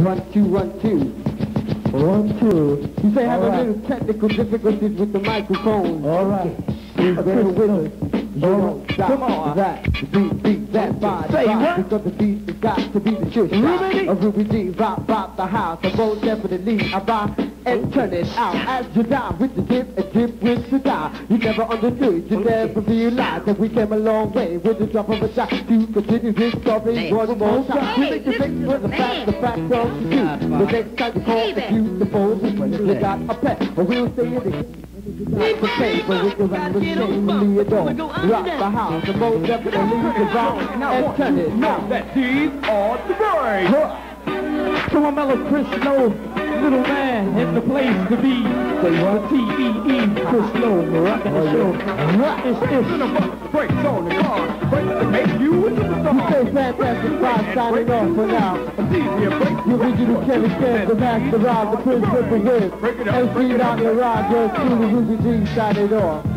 One, two, one, two. One, two. You say a right. little technical difficulties with the microphone. All right. Please bear with us. You don't stop Come on. that. Beat, beat, that vibe, Say what? Because the beat has got to be the shit Ruby? A Ruby D, rock, rock the house. I most definitely I rock and turn it out. As you die with the dip and dip with the die. You never understood, you never realized that we came a long way with the drop of a dime. To continue this story one more time. We make the is with the the fact, the fact of the truth. The next time you call Hey the beautiful, when you got a pet, but we'll say it again. Not the same, but we can run the same, adore. Rock the house, the most definitely is wrong, and turn it now. that these are the boys. So I'm Mellow Chris Lowe, little man in the place to be. Say what? T-E-E, Chris Lowe, rocking the show. It's this. Brakes on the car, brakes to make you a You say fantastic five signing off for now. It's easier. You original Kevie Kev, the master Rob, the Prince Whipper Whip. MC Dota Rock, yours truly, Ruby G signing off.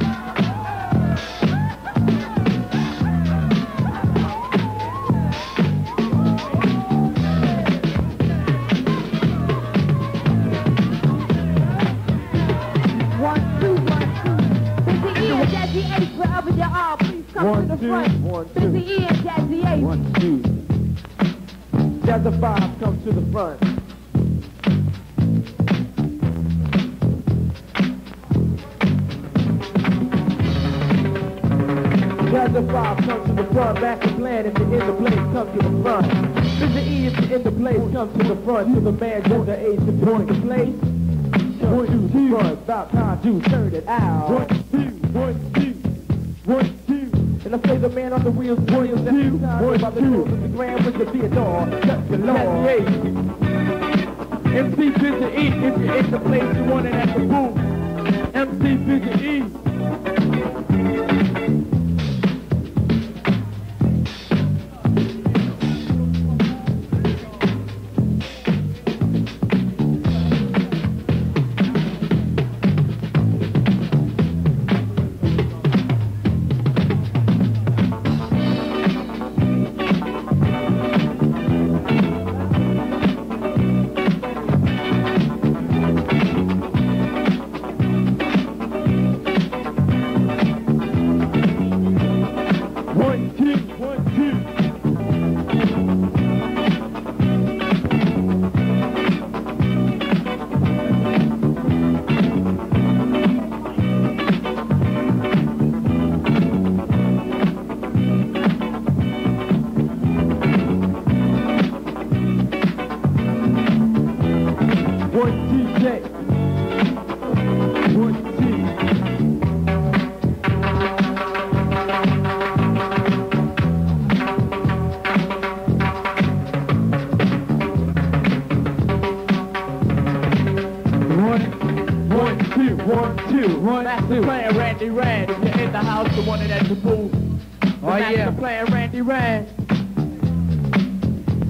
One, to the two, front. one, two. Busy E and Jazzy H. One, two. Jazz the five, come to the front. Jazz the five, come to the front. Back to plan if you're in the place, come to the front. Mr. E, if you're in the place, come to the front. To the man, gender, age, if you're in the place. Come to the front. About time to turn it out. One, two, one, two, one, two. And I say the man on the wheels, that's the time. About the two. the Grand Wizard Theodore. Touch the Lord. MC Figure E, if you're in the place, you want it at the booth. MC Figure E.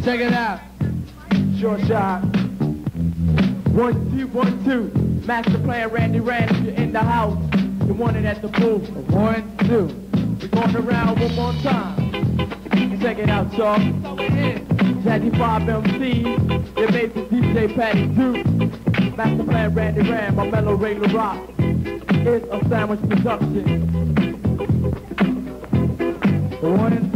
Check it out. Short shot. One, two, one, two. Master Playing Randy Rand. If you're in the house, you want it at the booth. One, two. We're going around one more time. Check it out, y'all. Jazzy 5 MC, the amazing DJ Patty Duke. Master Plan Randy Ram, my mellow Ray Rock. It's a sandwich production. One